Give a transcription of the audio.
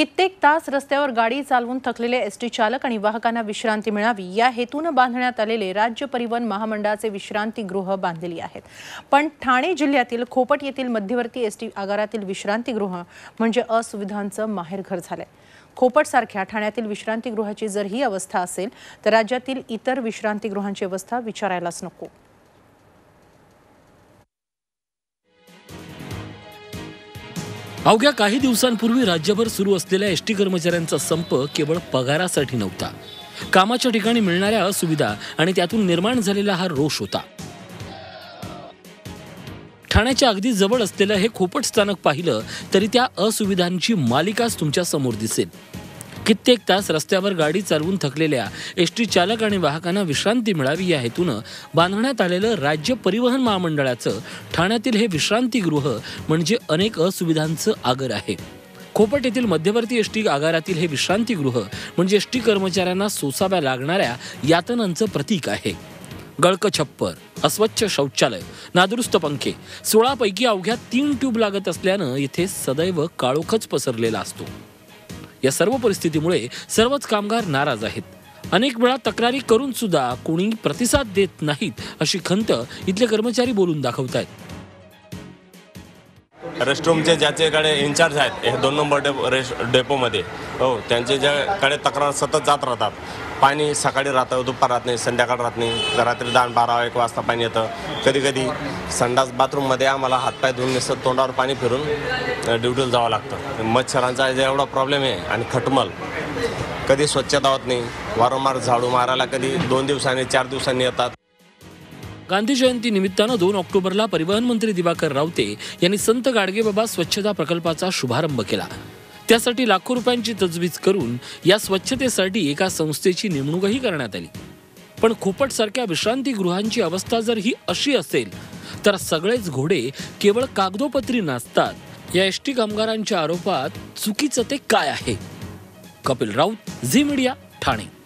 कित्येक तास रस्त्यावर गाडी चालवून थकलेले एस टी चालक आणि वाहकांना विश्रांती मिळावी या हेतून बांधण्यात आलेले राज्य परिवहन महामंडळाचे विश्रांतीगृह बांधलेली आहेत. पण ठाणे जिल्ह्यातील खोपट येथील मध्यवर्ती एस टी आगारातील विश्रांतीगृह म्हणजे असुविधांचं माहेरघर झालंय. खोपटसारख्या ठाण्यातील विश्रांतीगृहाची जर ही अवस्था असेल तर राज्यातील इतर विश्रांतीगृहांची अवस्था विचारायलाच नको. अवघ्या काही दिवसांपूर्वी राज्यभर सुरू असलेल्या एस टी कर्मचाऱ्यांचा संप केवळ पगारासाठी नव्हता. कामाच्या ठिकाणी मिळणाऱ्या असुविधा आणि त्यातून निर्माण झालेला हा रोष होता. ठाण्याच्या अगदी जवळ असलेलं हे खोपट स्थानक पाहिलं तरी त्या असुविधांची मालिकाच तुमच्यासमोर दिसेल. कित्येक तास रस्त्यावर गाडी चालवून थकलेल्या एस टी चालक आणि वाहकांना विश्रांती मिळावी या हेतूनं बांधण्यात आलेलं राज्य परिवहन महामंडळाचं ठाण्यातील हे विश्रांतीगृह म्हणजे अनेक असुविधांचं आगर आहे. खोपट येथील मध्यवर्ती एस टी आगारातील हे विश्रांतीगृह म्हणजे एस टी कर्मचाऱ्यांना सोसाव्या लागणाऱ्या यातनांचं प्रतीक आहे. गळक छप्पर अस्वच्छ शौचालय नादुरुस्त पंखे सोळापैकी अवघ्या तीन ट्यूब लागत असल्यानं इथे सदैव काळोखच पसरलेला असतो. या सर्व परिस्थितीमुळे सर्वच कामगार नाराज आहेत. अनेक वेळा तक्रारी करून सुद्धा कोणी प्रतिसाद देत नाहीत अशी खंत इथले कर्मचारी बोलून दाखवतायत. रेस्टरूमचे ज्याच्याकडे इन्चार्ज आहेत हे दोन नंबर डेपो रेस डेपोमध्ये हो त्यांचे ज्याकडे तक्रार सतत जात राहतात. पाणी सकाळी राहतं दुपार राहत नाही संध्याकाळ राहत नाही. रात्री दहा बारा एक वाजता पाणी येतं. कधी कधी संडास बाथरूममध्ये आम्हाला हातपाय धुवून नसतं तोंडावर पाणी फिरून ड्युटीला जावं लागतं. मच्छरांचा जे एवढा प्रॉब्लेम आहे आणि खटमल. कधी स्वच्छता होत नाही. वारंवार झाडू मारायला कधी दोन दिवसांनी चार दिवसांनी येतात. गांधी जयंती निमित्तानं दोन ऑक्टोबरला परिवहन मंत्री दिवाकर रावते यांनी संत गाडगेबाबा स्वच्छता प्रकल्पाचा शुभारंभ केला. त्यासाठी लाखो रुपयांची तजवीज करून या स्वच्छतेसाठी एका संस्थेची नेमणूकही करण्यात आली. पण खोपटसारख्या विश्रांतीगृहांची अवस्था जर ही अशी असेल तर सगळेच घोडे केवळ कागदोपत्री नाचतात. या एस टी कामगारांच्या आरोपात चुकीचं ते काय आहे? Kapil Raut Zee media Thane.